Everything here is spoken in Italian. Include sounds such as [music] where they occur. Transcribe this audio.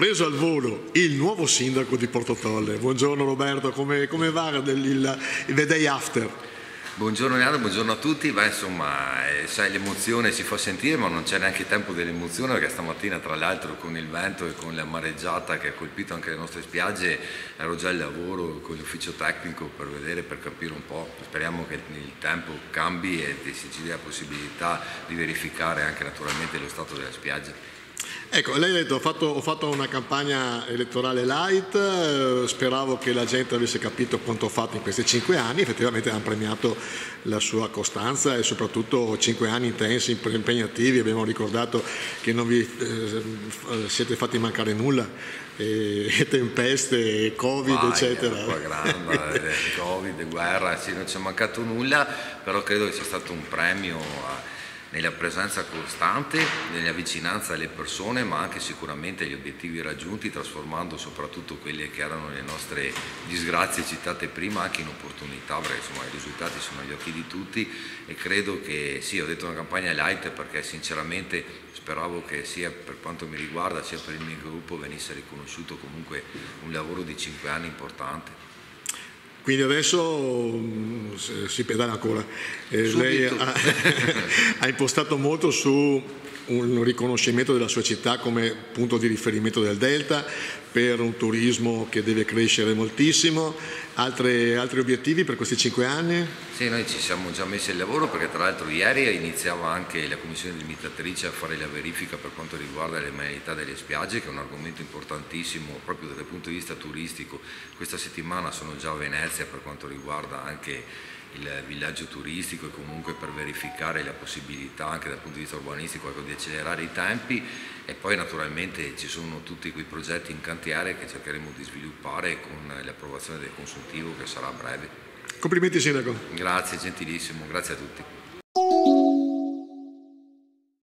preso al volo il nuovo sindaco di Porto Tolle. Buongiorno Roberto, come, come va il, il, il day after? Buongiorno Leandro, buongiorno a tutti. Beh, insomma, eh, sai, l'emozione si fa sentire, ma non c'è neanche tempo dell'emozione perché stamattina, tra l'altro, con il vento e con la mareggiata che ha colpito anche le nostre spiagge, ero già al lavoro con l'ufficio tecnico per vedere, per capire un po'. Speriamo che il tempo cambi e si ci dia la possibilità di verificare anche naturalmente lo stato delle spiagge. Ecco, lei ha detto ho fatto, ho fatto una campagna elettorale light, eh, speravo che la gente avesse capito quanto ho fatto in questi cinque anni, effettivamente hanno premiato la sua costanza e soprattutto cinque anni intensi, impegnativi, abbiamo ricordato che non vi eh, siete fatti mancare nulla, e, tempeste, Covid, Vai, eccetera. Grande, [laughs] eh, Covid, guerra, sì, non ci è mancato nulla, però credo che sia stato un premio a nella presenza costante, nella vicinanza alle persone, ma anche sicuramente gli obiettivi raggiunti, trasformando soprattutto quelle che erano le nostre disgrazie citate prima anche in opportunità, perché insomma i risultati sono agli occhi di tutti e credo che sì, ho detto una campagna light perché sinceramente speravo che sia per quanto mi riguarda sia per il mio gruppo venisse riconosciuto comunque un lavoro di cinque anni importante. Quindi adesso si pedala ancora. Eh, lei ha, [laughs] ha, impostato molto su un riconoscimento della sua città come punto di riferimento del Delta per un turismo che deve crescere moltissimo. Altre, altri obiettivi per questi cinque anni? Sì, noi ci siamo già messi al lavoro perché tra l'altro ieri iniziava anche la commissione limitatrice a fare la verifica per quanto riguarda le manualità delle spiagge che è un argomento importantissimo proprio dal punto di vista turistico. Questa settimana sono già a Venezia per quanto riguarda anche il villaggio turistico e comunque per verificare la possibilità anche dal punto di vista urbanistico ecco, di accelerare i tempi e poi naturalmente ci sono tutti quei progetti in cantiere che cercheremo di sviluppare con l'approvazione del consultivo che sarà a breve. Complimenti Sindaco. Grazie, gentilissimo, grazie a tutti.